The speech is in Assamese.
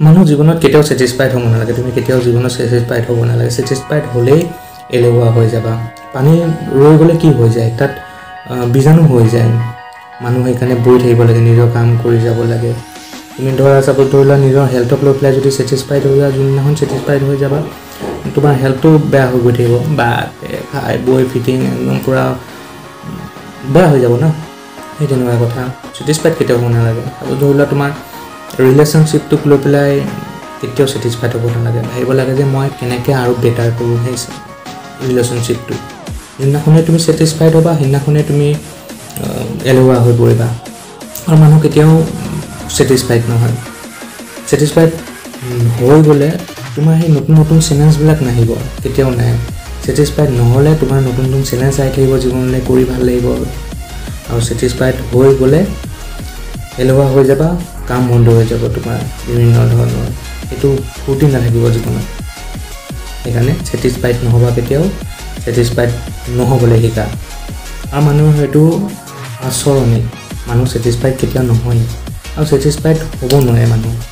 মানুহ জীৱনত কেতিয়াও ছেটিছফাইড হ'ব নালাগে। তুমি কেতিয়াও জীৱনত ছেটিছফাইড হ'ব নালাগে। ছেটিছফাইড হ'লেই এলেহুৱা হৈ যাবা। পানী ৰৈ গ'লে কি হৈ যায়? তাত বীজাণু হৈ যায়। মানুহ সেইকাৰণে বৈ থাকিব লাগে নিজৰ কাম কৰি যাব লাগে। তুমি ধৰা চাপ'জ ধৰি লোৱা নিজৰ হেল্থক লৈ পেলাই যদি ছেটিছফাইড হৈ যোৱা যোনদিনাখন ছেটিছফাইড হৈ যাবা তোমাৰ হেল্থটো বেয়া হৈ গৈ থাকিব। বা খাই বৈ ফিটিং একদম পূৰা বেয়া হৈ যাব ন? সেই তেনেকুৱা কথা। ছেটিছফাইড কেতিয়াও হ'ব নালাগে। আৰু ধৰি লোৱা তোমাৰ ৰিলেশ্যনশ্বিপটোক লৈ পেলাই কেতিয়াও ছেটিছফাইড হ'ব নালাগে। ভাবিব লাগে যে মই কেনেকৈ আৰু বেটাৰ কৰোঁ সেই ৰিলেশ্যনশ্বিপটো যিদিনাখনে তুমি ছেটিছফাইড হ'বা সেইদিনাখনে তুমি এলেহুৱা হৈ পৰিবা। আৰু মানুহ কেতিয়াও ছেটিছফাইড নহয়। ছেটিছফাইড হৈ গ'লে তোমাৰ সেই নতুন নতুন চেলেঞ্জবিলাক নাহিব কেতিয়াও নাহে ছেটিছফাইড নহ'লে তোমাৰ নতুন নতুন চেলেঞ্জ আহি থাকিব জীৱনলৈ কৰি ভাল লাগিব। আৰু ছেটিছফাইড হৈ গ'লে এলেহুৱা হৈ যাবা কাম বন্ধ হৈ যাব তোমাৰ বিভিন্ন ধৰণৰ। সেইটো ফূৰ্তি নাথাকিব জীৱনত। সেইকাৰণে ছেটিছফাইড নহ'বা কেতিয়াও ছেটিছফাইড নহ'বলৈ শিকা। আৰু মানুহৰ সেইটো আচৰণে মানুহ ছেটিছফাইড কেতিয়াও নহয় আৰু ছেটিছফাইড হ'ব নোৱাৰে মানুহ।